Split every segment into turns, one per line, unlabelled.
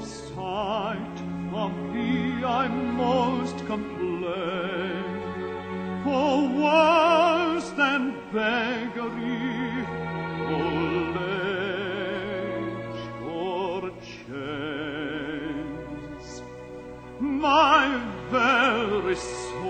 of sight, of thee I most complain. For worse than beggary, old age, or chains, my very soul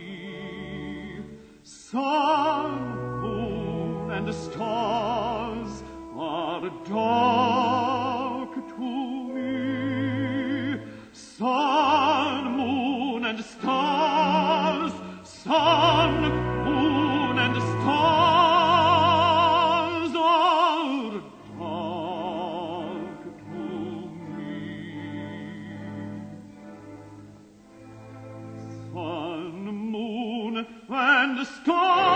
dark to me. Sun, moon, and stars, sun, moon, and stars are dark to me. Sun, moon, and stars